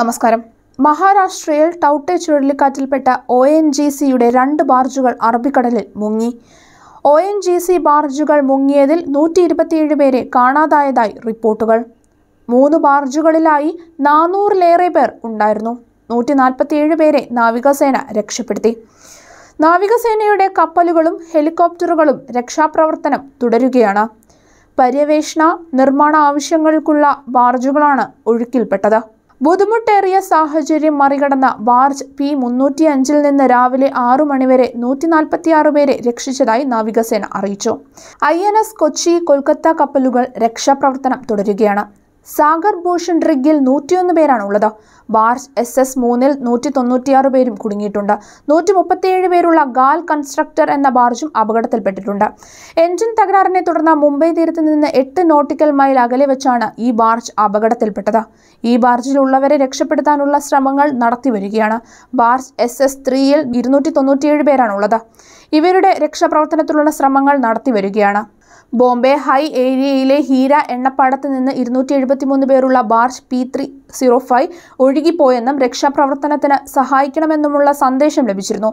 നമസ്കാരം. മഹാരാഷ്ട്രയിൽ ടൗട്ടെ ചുഴലിക്കാറ്റിൽപ്പെട്ട ഒ എൻ ജി സിയുടെ രണ്ട് ബാർജുകൾ അറബിക്കടലിൽ മുങ്ങി. ഒ എൻ ജി സി ബാർജുകൾ മുങ്ങിയതിൽ നൂറ്റി ഇരുപത്തിയേഴ് പേരെ കാണാതായതായി റിപ്പോർട്ടുകൾ. മൂന്ന് ബാർജുകളിലായി നാനൂറിലേറെ പേർ ഉണ്ടായിരുന്നു. നൂറ്റി നാൽപ്പത്തിയേഴ് പേരെ നാവികസേന രക്ഷപ്പെടുത്തി. നാവികസേനയുടെ കപ്പലുകളും ഹെലികോപ്റ്ററുകളും രക്ഷാപ്രവർത്തനം തുടരുകയാണ്. പര്യവേഷണ നിർമ്മാണ ആവശ്യങ്ങൾക്കുള്ള ബാർജുകളാണ് ഒഴുക്കിൽപ്പെട്ടത്. ബുദ്ധിമുട്ടേറിയ സാഹചര്യം മറികടന്ന ബാർജ് പി മുന്നൂറ്റി അഞ്ചിൽ നിന്ന് രാവിലെ ആറു മണിവരെ നൂറ്റി നാൽപ്പത്തിയാറ് പേരെ രക്ഷിച്ചതായി നാവികസേന അറിയിച്ചു. I N S Kochi Kolkata കപ്പലുകൾ രക്ഷാപ്രവർത്തനം തുടരുകയാണ്. സാഗർ ഭൂഷൺ റിഗിൽ നൂറ്റിയൊന്ന് പേരാണ് ഉള്ളത് ബാർജ് എസ് എസ് മൂന്നിൽ നൂറ്റി തൊണ്ണൂറ്റിയാറ് പേരും കുടുങ്ങിയിട്ടുണ്ട്. നൂറ്റി മുപ്പത്തിയേഴ് പേരുള്ള ഗാൽ കൺസ്ട്രക്ടർ എന്ന ബാർജും അപകടത്തിൽപ്പെട്ടിട്ടുണ്ട്. എഞ്ചിൻ തകരാറിനെ തുടർന്ന് മുംബൈ തീരത്ത് നിന്ന് എട്ട് നോട്ടിക്കൽ മൈൽ അകലെ വെച്ചാണ് ഈ ബാർജ് അപകടത്തിൽപ്പെട്ടത്. ഈ ബാർജിലുള്ളവരെ രക്ഷപ്പെടുത്താനുള്ള ശ്രമങ്ങൾ നടത്തിവരികയാണ്. ബാർജ് എസ് എസ് ത്രീയിൽ ഇരുന്നൂറ്റി തൊണ്ണൂറ്റിയേഴ് പേരാണുള്ളത്. ഇവരുടെ രക്ഷാപ്രവർത്തനത്തിലുള്ള ശ്രമങ്ങൾ നടത്തിവരികയാണ്. ബോംബെ ഹൈ ഏരിയയിലെ ഹീര എണ്ണപ്പാടത്ത് നിന്ന് ഇരുന്നൂറ്റി എഴുപത്തിമൂന്ന് പേരുള്ള barge P three zero five ഒഴുകിപ്പോയെന്നും രക്ഷാപ്രവർത്തനത്തിന് സഹായിക്കണമെന്നുമുള്ള സന്ദേശം ലഭിച്ചിരുന്നു.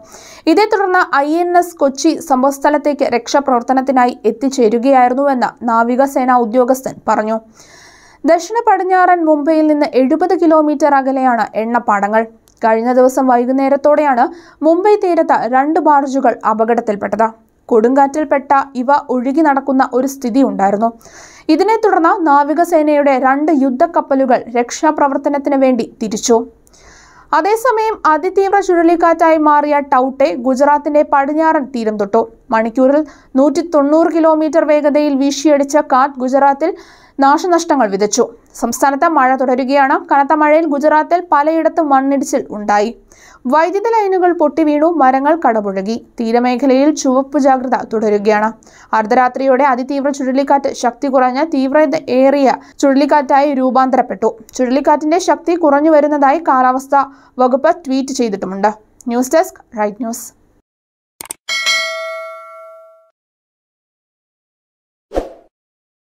ഇതേ തുടർന്ന് ഐ എൻ എസ് കൊച്ചി സംഭവസ്ഥലത്തേക്ക് രക്ഷാപ്രവർത്തനത്തിനായി എത്തിച്ചേരുകയായിരുന്നുവെന്ന് നാവികസേനാ ഉദ്യോഗസ്ഥൻ പറഞ്ഞു. ദക്ഷിണ പടിഞ്ഞാറൻ മുംബൈയിൽ നിന്ന് എഴുപത് കിലോമീറ്റർ അകലെയാണ് എണ്ണപ്പാടങ്ങൾ. കഴിഞ്ഞ ദിവസം വൈകുന്നേരത്തോടെയാണ് മുംബൈ തീരത്ത് രണ്ട് ബാർജുകൾ അപകടത്തിൽപ്പെട്ടത്. കൊടുങ്കാറ്റിൽപ്പെട്ട ഇവ ഒഴുകി നടക്കുന്ന ഒരു സ്ഥിതി ഉണ്ടായിരുന്നു. ഇതിനെ തുടർന്ന് നാവികസേനയുടെ രണ്ട് യുദ്ധക്കപ്പലുകൾ രക്ഷാപ്രവർത്തനത്തിന് വേണ്ടി തിരിച്ചു. അതേസമയം അതിതീവ്ര ചുഴലിക്കാറ്റായി മാറിയ ടൗട്ടെ ഗുജറാത്തിന്റെ പടിഞ്ഞാറൻ തീരം തൊട്ടു. മണിക്കൂറിൽ നൂറ്റി തൊണ്ണൂറ് കിലോമീറ്റർ വേഗതയിൽ വീശിയടിച്ച കാറ്റ് ഗുജറാത്തിൽ നാശനഷ്ടങ്ങൾ വിതച്ചു. സംസ്ഥാനത്ത് മഴ തുടരുകയാണ്. കനത്ത മഴയിൽ ഗുജറാത്തിൽ പലയിടത്തും മണ്ണിടിച്ചിൽ ഉണ്ടായി. വൈദ്യുത ലൈനുകൾ പൊട്ടിവീണു മരങ്ങൾ കടപുഴകി. തീരമേഖലയിൽ ചുവപ്പ് ജാഗ്രത തുടരുകയാണ്. അർദ്ധരാത്രിയോടെ അതിതീവ്ര ചുഴലിക്കാറ്റ് ശക്തി കുറഞ്ഞ തീവ്രത ഏറിയ ചുഴലിക്കാറ്റായി രൂപാന്തരപ്പെട്ടു. ചുഴലിക്കാറ്റിന്റെ ശക്തി കുറഞ്ഞു വരുന്നതായി കാലാവസ്ഥാ വകുപ്പ് tweet ചെയ്തിട്ടുമുണ്ട്. News desk right news.